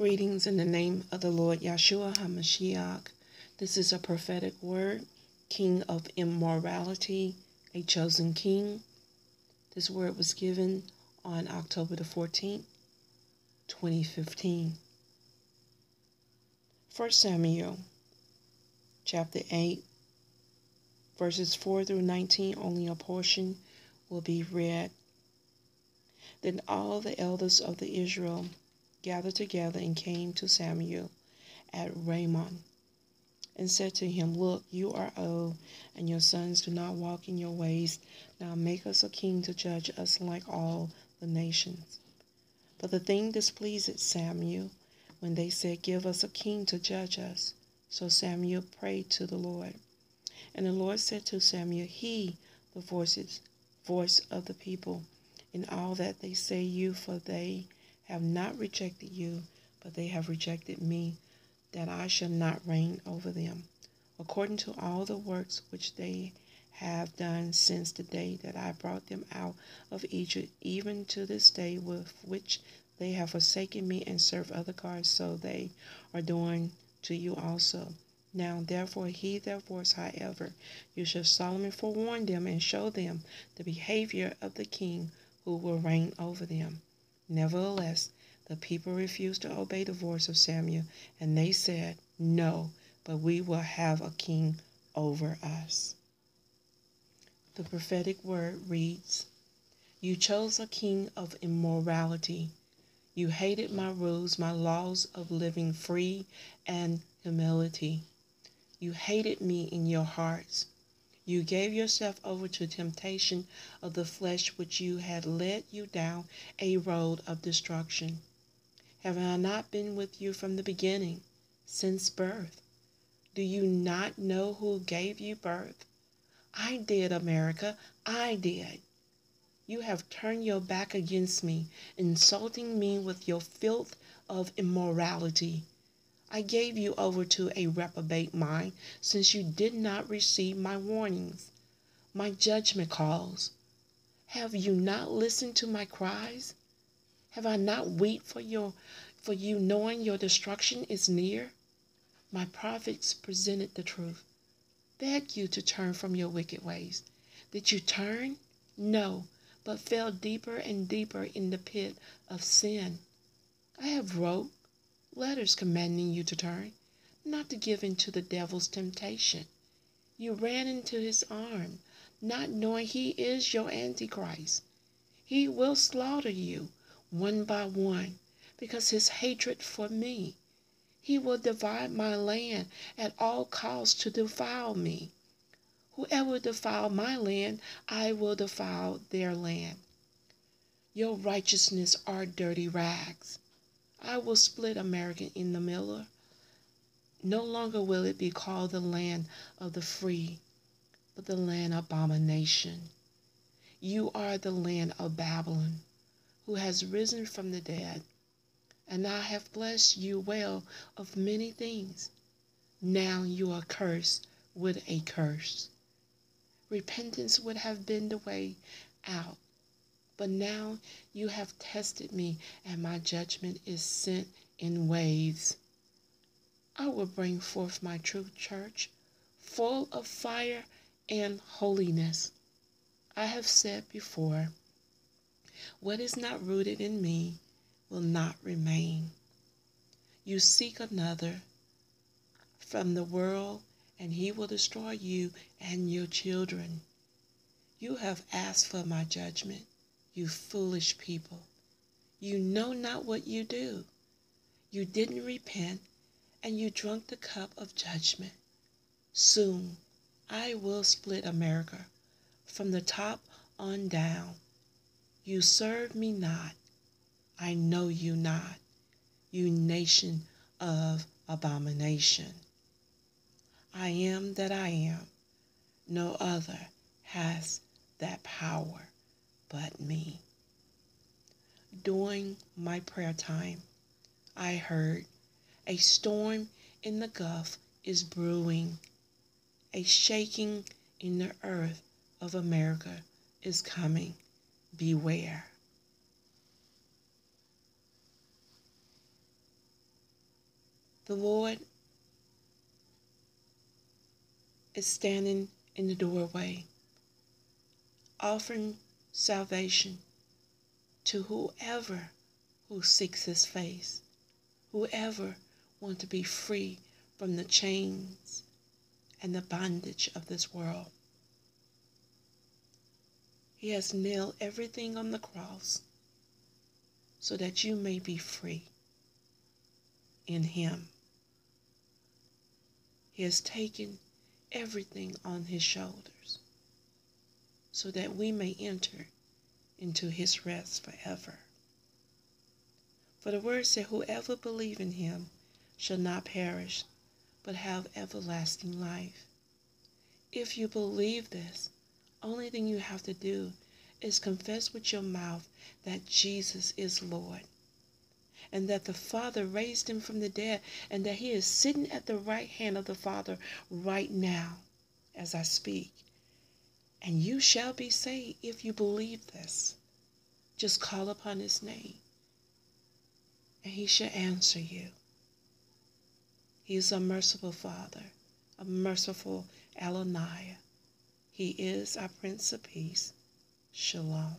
Greetings in the name of the Lord Yahshua HaMashiach. This is a prophetic word, King of Immorality, a chosen king. This word was given on October the 14th, 2015. 1 Samuel chapter 8, verses 4 through 19, only a portion will be read. Then all the elders of the Israel gathered together and came to Samuel at Ramah and said to him, Look, you are old, and your sons do not walk in your ways. Now make us a king to judge us like all the nations. But the thing displeased Samuel when they said, Give us a king to judge us. So Samuel prayed to the Lord. And the Lord said to Samuel, He, the voices, voice of the people, in all that they say you, for they have not rejected you, but they have rejected me, that I shall not reign over them, according to all the works which they have done since the day that I brought them out of Egypt, even to this day with which they have forsaken me and served other gods, so they are doing to you also. Now therefore heed their voice, however, you shall solemnly forewarn them and show them the behavior of the king who will reign over them. Nevertheless, the people refused to obey the voice of Samuel, and they said, No, but we will have a king over us. The prophetic word reads You chose a king of immorality. You hated my rules, my laws of living free and humility. You hated me in your hearts. You gave yourself over to temptation of the flesh, which you had led you down a road of destruction. Have I not been with you from the beginning, since birth? Do you not know who gave you birth? I did, America, I did. You have turned your back against me, insulting me with your filth of immorality. I gave you over to a reprobate mind, since you did not receive my warnings, my judgment calls. Have you not listened to my cries? Have I not wept for your for you knowing your destruction is near? My prophets presented the truth, begged you to turn from your wicked ways. Did you turn? No, but fell deeper and deeper in the pit of sin. I have wrote letters commanding you to turn, not to give in to the devil's temptation. You ran into his arm, not knowing he is your Antichrist. He will slaughter you one by one because his hatred for me. He will divide my land at all costs to defile me. Whoever defile my land, I will defile their land. Your righteousness are dirty rags. I will split America in the middle. No longer will it be called the land of the free, but the land of abomination. You are the land of Babylon, who has risen from the dead, and I have blessed you well of many things. Now you are cursed with a curse. Repentance would have been the way out but now you have tested me, and my judgment is sent in waves. I will bring forth my true church, full of fire and holiness. I have said before, what is not rooted in me will not remain. You seek another from the world, and he will destroy you and your children. You have asked for my judgment you foolish people. You know not what you do. You didn't repent, and you drank the cup of judgment. Soon I will split America from the top on down. You serve me not. I know you not, you nation of abomination. I am that I am. No other has that power but me. During my prayer time, I heard a storm in the Gulf is brewing. A shaking in the earth of America is coming. Beware. The Lord is standing in the doorway, offering salvation to whoever who seeks his face, whoever wants to be free from the chains and the bondage of this world. He has nailed everything on the cross so that you may be free in Him. He has taken everything on His shoulders so that we may enter into His rest forever. For the word said, Whoever believe in Him shall not perish, but have everlasting life. If you believe this, only thing you have to do is confess with your mouth that Jesus is Lord and that the Father raised him from the dead and that he is sitting at the right hand of the Father right now as I speak. And you shall be saved if you believe this. Just call upon his name and he shall answer you. He is a merciful Father, a merciful Adonai. He is our Prince of Peace. Shalom.